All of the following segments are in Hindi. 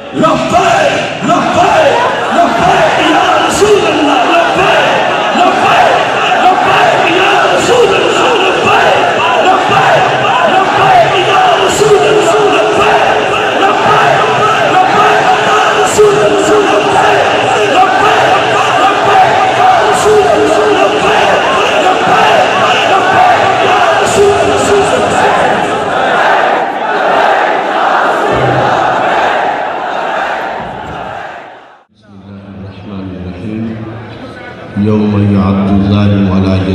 ¡Los padres! ¡Los padres!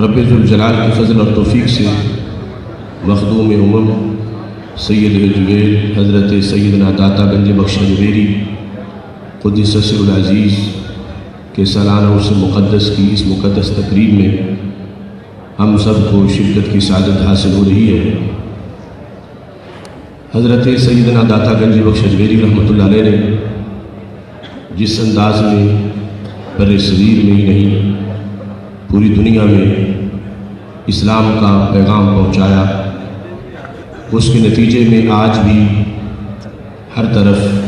रब जलाल के फजल और तौफीक से मखदूम उमम सैद रजवेल हज़रत सैदना दाता गंज बख्श जवेरी ख़ुदसरज़ीज़ के सालाना उर्स मुक़दस की इस मुक़दस तकरीब में हम सबको शिरकत की सादत हासिल हो रही है। हज़रत सैदना दाता गंज बख्श रहमतुल्लाह अलैह ने जिस अंदाज में बर सग़ीर में ही नहीं, पूरी दुनिया में इस्लाम का पैगाम पहुँचाया, उसके नतीजे में आज भी हर तरफ़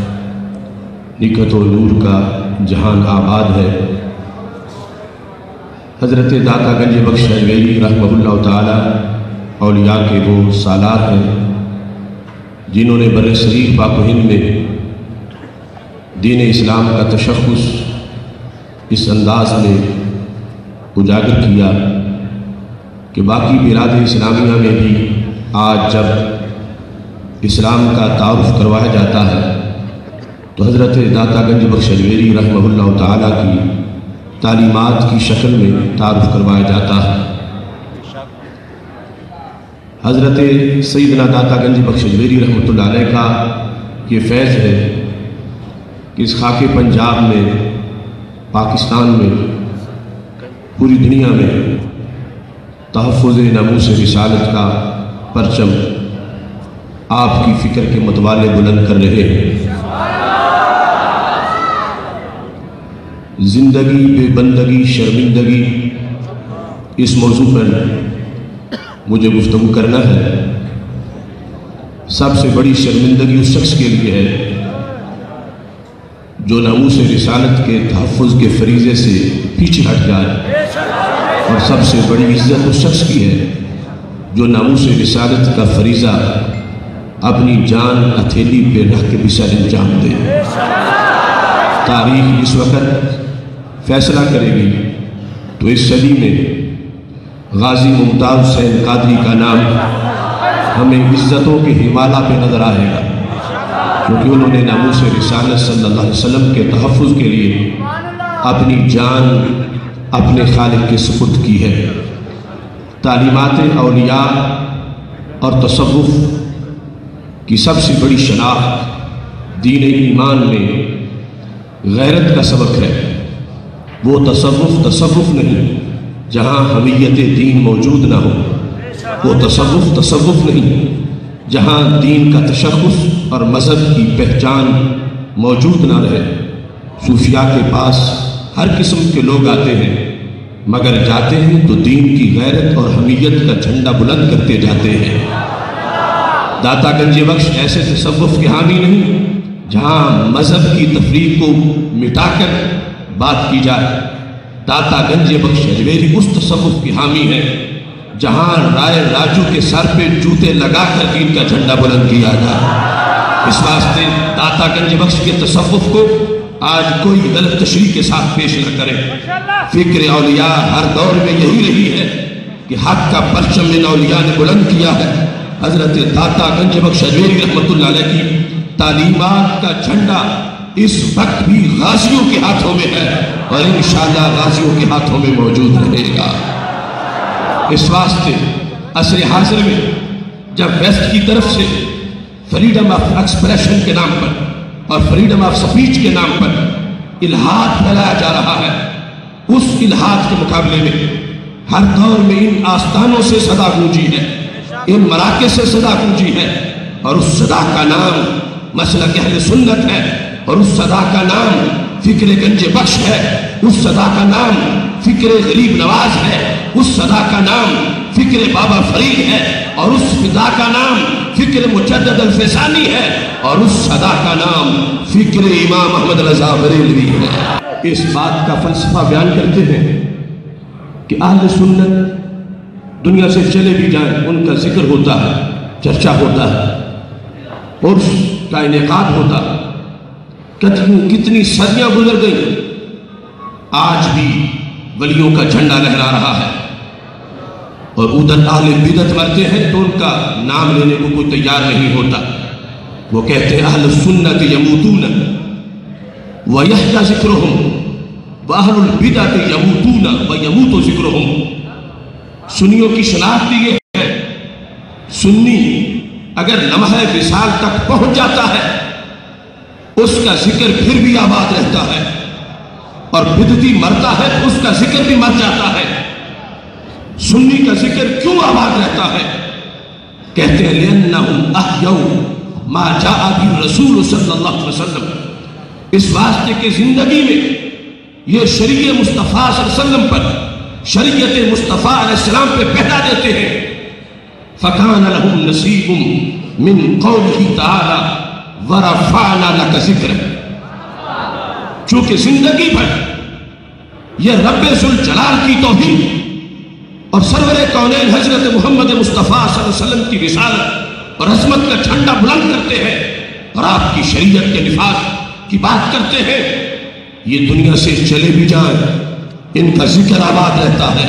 निकत और नूर का जहान आबाद है। हज़रत दाता गंज बख्श अजवेरी रहमल्ला तौलिया के वो सालार हैं, जिन्होंने बर शरीफ पाक हिंद में दीन इस्लाम का तशख़ुस इस अंदाज में उजागर किया कि बाकी बिराद इस्लामिया में भी आज जब इस्लाम का तारफ़ करवाया जाता है तो हज़रत दातागंज बख्श अजवेरी रहमल्ला ताला की तालीमात की शक्ल में तारुफ करवाया जाता है। हज़रत सईदना बख्श अजवेरी रहमतुल्लाह अलैह का ये फैज़ है कि इस खाके पंजाब में, पाकिस्तान में, पूरी दुनिया में तहफ़ नमूस रिसालत का परचम आपकी फ़िक्र के मतवाले बुलंद कर रहे हैं। ज़िंदगी बेबंदगी शर्मिंदगी। इस मौजू पर मुझे गुफ्तु करना है। सबसे बड़ी शर्मिंदगी उस शख्स के लिए है, जो नमूस रिसालत के तहफ़ के फरीज़े से पीछे हट जाए। और सबसे बड़ी इज़्ज़त उस शख्स की है, जो नामूस रिसालत का फरीज़ा अपनी जान हथेली पे रख के भी सर अंजाम दे। तारीख इस वक्त फैसला करेगी। तो इस सदी में गाजी मुमताज़ हुसैन कादरी का नाम हमें इज्जतों के हिमाला पे नज़र आएगा, क्योंकि उन्होंने नामूस रिसालत सल्लल्लाहु अलैहि वसल्लम के तहफ़ के लिए अपनी जान अपने खालिक के सुपुर्द की है। तालीमत अलिया और तसव्वुफ़ की सबसे बड़ी शनाख्त दीन ईमान में गैरत का सबक है। वो तसव्वुफ़ तसव्वुफ़ नहीं जहाँ हमीयत दीन मौजूद ना हो, वो तसव्वुफ़ तसव्वुफ़ नहीं जहाँ दीन का तशख़ुस और मज़हब की पहचान मौजूद ना रहे, सूफिया के पास हर किस्म के लोग आते हैं, मगर जाते हैं तो दीन की गैरत और हमीयत का झंडा बुलंद करते जाते हैं। दाता गंजे बख्श ऐसे तसव्वुफ़ के हामी नहीं, जहाँ मज़हब की तफरीक को मिटाकर बात की जाए। दाता गंज बख्श अजमेरी उस तसव्वुफ़ की हामी है जहाँ राय राजू के सर पे जूते लगाकर दीन का झंडा बुलंद किया जाए इस वास्ते दाता गंज बख्श के तसव्वुफ़ को आज कोई गलत तशरी के साथ पेश न करे। फ़िक्र अलिया हर दौर में यही रही है कि हक का परचम इन अलिया ने बुलंद किया है। हज़रत दाता गंज बख्श अजमेरी रहमतुल्लाह अलैह की तालीमात का झंडा इस वक्त भी गाजियों के हाथों में है और इन गाजियों के हाथों में मौजूद रहेगा। इस वास्ते असर हाजिर में जब वेस्ट की तरफ़ से फ्रीडम ऑफ़ एक्सप्रेशन के नाम पर और फ्रीडम ऑफ़ स्पीच के नाम पर इल्हाद फैलाया जा रहा है, उस इल्हाद के मुकाबले में हर दौर में इन आस्थानों से सदा गूंजी है, इन मराके से सदा गूंजी है और उस सदा का नाम मसला सुन्नत है। और उस सदा का नाम फ़िक्र गंज बख्श है। उस सदा का नाम फ़िक्र गरीब नवाज़ है। उस सदा का नाम फ़िक्र बाबा फरीद है। और उस फिदा का नाम फ़िक्र मुजद है। और उस सदा का नाम फ़िक्र इमाम अहमद रजा बरेलवी है। इस बात का फलसफा बयान करते हैं कि आल सुन्नत दुनिया से चले भी जाए, उनका ज़िक्र होता है, चर्चा होता है और का इनका होता कितनी कितनी सदियाँ गुजर गई। आज भी वलियों का झंडा लहरा रहा है। और उधर आले बिदत मरते हैं तो उनका नाम लेने को कोई तैयार नहीं होता। वो कहते हैं, अहल सुन्नत यमूतून। व यह ज़िक्र हूँ वहल बिदत यमूतून। व यमूत ज़िक्र हूँ सुनियों की शनाख्त ये है, सुन्नी, अगर लम्हा विशाल तक पहुँच जाता है उसका ज़िक्र फिर भी आबाद रहता है। और बिदती मरता है, उसका ज़िक्र भी मर जाता है। सुन्नी का ज़िक्र क्यों आबाद रहता है? कहते हैं रसूल वसल्लम। इस वास्ते के ज़िंदगी में ये शरीय मुस्तफ़ा पर, शरीयत मुस्तफ़ा सलाम पे पहला देते हैं। फ़कान नसीबुम मिन कौलिही ताला वरफ़ाना लक ज़िक्र। चूँकि ज़िंदगी भर यह रब जलाल की तोहीन और सरवर कौन हज़रत मोहम्मद मुस्तफ़ा की विशाल और हजमत का झंडा बुलंद करते हैं और आपकी शरीयत के निफाज की बात करते हैं, ये दुनिया से चले भी जाए। इनका ज़िक्र आबाद रहता है,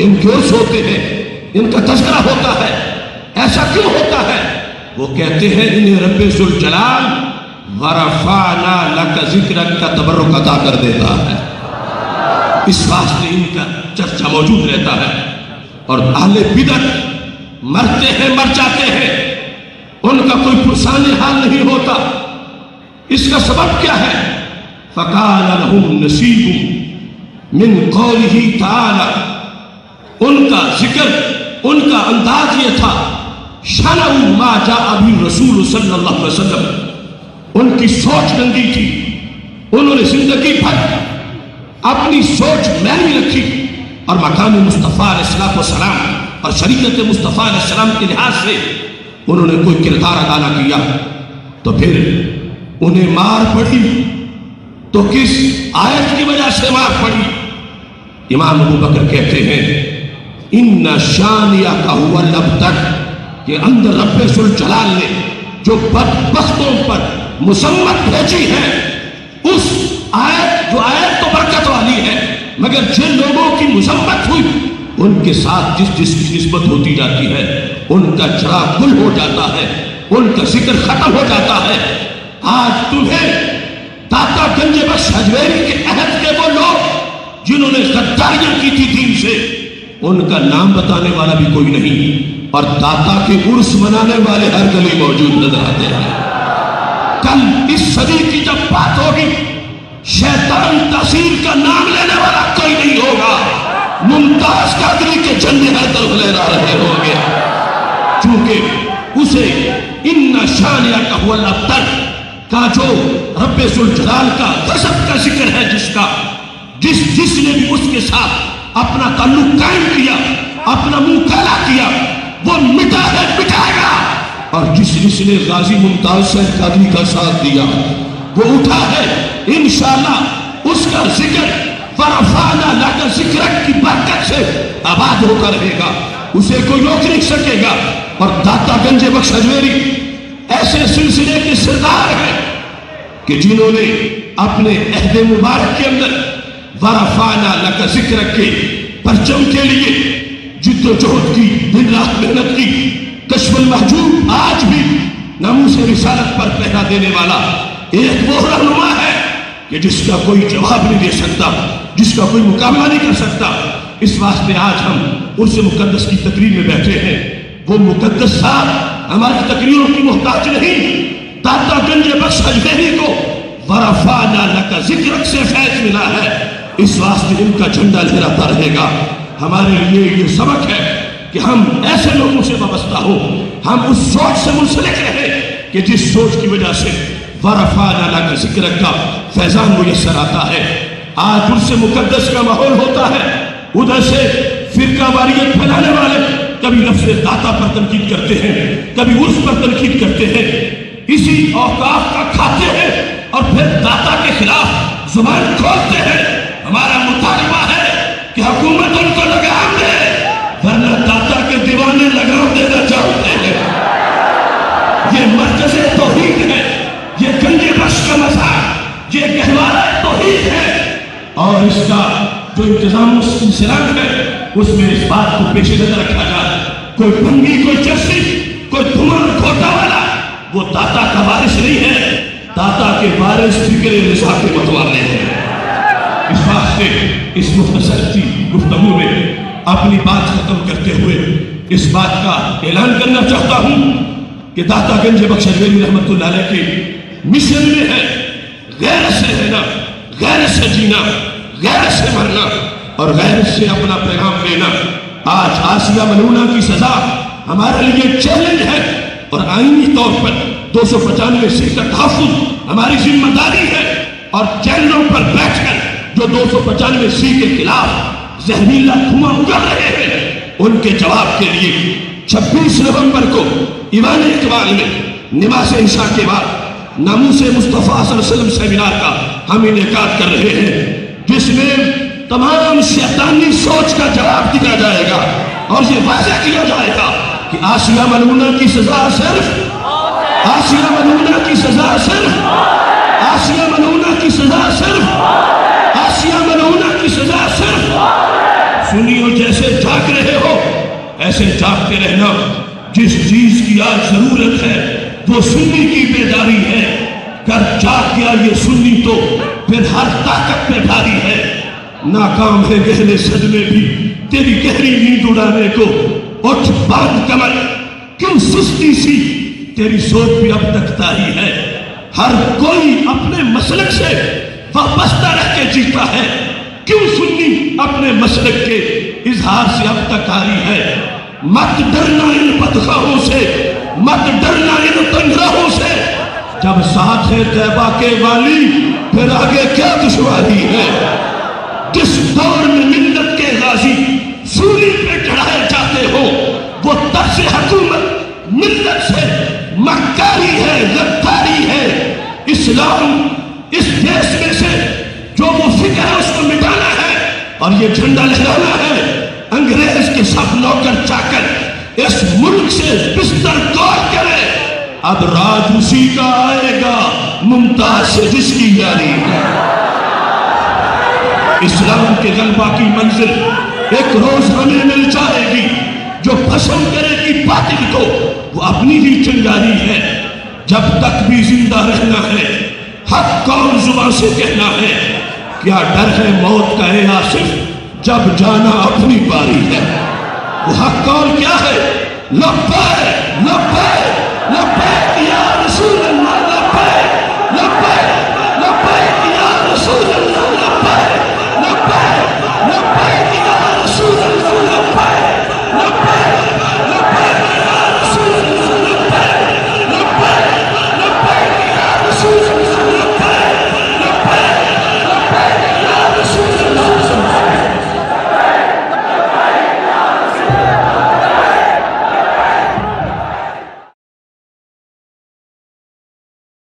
इनके उर्स होते हैं, इनका तस्करा होता है, ऐसा क्यों होता है? वो कहते हैं, इन्हें रब जलाल वरफाना लक ज़िक्र का तबरुक अदा कर देता है। इस वास्ते इनका चर्चा मौजूद रहता है। और आले बिदत मरते हैं, मर जाते हैं। उनका कोई पुरसान हाल नहीं होता। इसका सबब क्या है? फ़काल नसीब मिन कौल ही ताला। उनका ज़िक्र, उनका अंदाज ये था अभी रसूल उनकी सोच गंदी थी। उन्होंने ज़िंदगी भर अपनी सोच मैनी रखी और मकाम मुस्तफ़ा सलाम और शरीयत मुस्तफ़ा सलाम के लिहाज से उन्होंने कोई किरदार अदा ना किया। तो फिर उन्हें मार पड़ी। तो किस आयत की वजह से मार पड़ी? इमाम अबू बकर कहते हैं इन शानिया का हुआ लब तक के अंदर रब्बे जलाल ने जो बदबख्तों पर मुसम्मत भेजी है, उस आयत, जो आयत तो बरकत वाली है, मगर जिन लोगों की मुसम्मत हुई, उनके साथ जिस जिसकी निस्बत होती जाती है, उनका चढ़ा गुल हो जाता है, उनका ज़िक्र खत्म हो जाता है। आज तुम्हें दाता गंज बख्श हजवेरी के अहद के वो लोग, जिन्होंने गद्दारियाँ की थी दीन से, उनका नाम बताने वाला भी कोई नहीं। और दाता के उर्स मनाने वाले हर गली मौजूद नज़र आते हैं। कल इस सदी की जब बात होगी, शैतान तहसील का नाम लेने वाला कोई नहीं होगा। मुमताज़ कादरी के झंडे हर तरफ़ लहरा रहे होंगे। क्योंकि उसे इन शानिया का हुआ तक का जो रब्बे जलाल का गजब का ज़िक्र है जिसका, जिस, जिसने भी उसके साथ अपना ताल्लुक कायम किया, अपना मुँह काला किया वो मिटा है, मिटाएगा। और जिस जिसने गाजी मुमताज़ से कादरी का साथ दिया, वो उठा है। इंशाला उसका ज़िक्र फरफाना लाकर ज़िक्र की बरकत से आबाद होकर रहेगा। उसे कोई रोक नहीं सकेगा। और दाता गंजे बख्श अजमेरी, ऐसे सिलसिले के सरदार हैं कि जिन्होंने अपने अहद मुबारक के अंदर वरफाना लका ज़िक्र के परचम के लिए जिद्दोजहद की, दिन रात मेहनत की, कश्मल महजूब आज भी नमू से रिसालत पर पहरा देने वाला एक वो रहनुमा है कि जिसका कोई जवाब नहीं दे सकता, जिसका कोई मुकाबला नहीं कर सकता। इस वास्ते आज हम उर्स मुकदस की तकरीर में बैठे हैं। वो मुकदस साहब हमारी तकरीरों की मोहताज नहीं, दाता गंज बख्श अजमेरी को वरफा नाला का ज़िक्र से फैज मिला है। इस वास्ते इनका झंडा लहराता रहेगा। हमारे लिए ये सबक है कि हम ऐसे लोगों से वाबस्ता हो। हम उस सोच से मुंसलिक रहे कि जिस सोच की वजह से वरफा नाला का ज़िक्र का फैजान मुयसर आता है। आज उनसे मुकदस का माहौल होता है। उधर से फिरका वारियत फैलाने वाले कभी लफ्ज दाता पर तनकीद करते हैं, कभी उर्स पर तनकीद करते हैं। इसी औकाफ का खाते हैं और फिर दाता के खिलाफ ज़ुबान खोलते हैं। हमारा मुतालबा है कि हुकूमत उनको लगाम दे वरना दाता के दीवाने लगाम देना चाहते हैं। ये मरकज तोहीद है, ये गंजे बख्श का मज़ाक ये गहवारा तोहीद है। और इसका जो इंतज़ाम सिलसिलात है उसमें इस बात को पेश नज़र रखा जाए, कोई भंगी, कोई चर्सी कोई धुआँ खोटा वाला, वो दाता का वारिस नहीं है। दाता के वारिस फ़िक्र के मतवाले हैं। इस बात से इस मुख्तसर सी गुफ्तगु में अपनी बात खत्म करते हुए इस बात का ऐलान करना चाहता हूँ कि दाता गंज बख्श रहमत के मिशन में है गैर से रहना गैर से जीना गैर से मरना और गैर से अपना पैगाम लेना आज आसिया मलूना की सजा हमारे लिए चैलेंज है और आईनी तौर पर दो सौ पचानवे सी का तहफुज हमारी ज़िम्मेदारी है और चैनलों पर बैठकर जो दो सौ पचानवे सी के खिलाफ जहरीला धुआँ उगल रहे हैं, उनके जवाब के लिए 26 नवंबर को ईवान इकबाल में नमाज़ ईशा के बाद नामूस मुस्तफ़ा वसल्लम सेमिनार का हम इनका कर रहे हैं, जिसमें तमाम शैतानी सोच का जवाब दिया जाएगा और ये वाजह किया जाएगा कि आसिया मलूना की सजा सिर्फ़ आसिया मलूना की सजा सिर्फ़ आसिया मलूना की सजा सिर्फ़ सुनियो जैसे जाग रहे हो, ऐसे जागते रहना जिस चीज़ की आज ज़रूरत है, वो सुन्नी की बेदारी है। कर जाग गया ये सुन्नी तो फिर हर ताकत में भारी है। नाकाम है गहरे सदमे भी, तेरी गहरी नींद उड़ाने को। उठ बाँध कमर क्यों सुस्ती सी? तेरी सोच भी अब तक तारी है। हर कोई अपने मसलक से वाबस्ता रह के जीता है। क्यों सुन्नी? अपने मसलक के इजहार से अब तक आ रही है। मत डरना इन बदखाहों से। मत डरना इन तंगराहों से। जब साथ है तैबा के वाली, फिर आगे क्या दुश्वारी है? जिस दौर में मिन्नत के गाजी सूली पे चढ़ाए जाते हो, वो तब से हकूमत मिन्नत से मक्कारी है गद्दारी है। इस्लाम इस देश में से जो वो है उसको मिटाना है और ये झंडा लहराना है। अंग्रेज़ के सब नौकर चाकर इस मुल्क से बिस्तर कौर करे। अब राज उसी का आएगा, मुमताज़ से जिसकी यारी। इस्लाम के गलबा की मंजिल एक रोज हमें मिल जाएगी। जो पसंद करेगी बातिल को, वो अपनी ही चिंगारी है। जब तक भी ज़िंदा रहना है हक कौन ज़ुबान से कहना है क्या डर है मौत का है आसिफ जब जाना अपनी बारी है। वो हक कौन क्या है? लब्बे लब्बे लब्बे या रसूल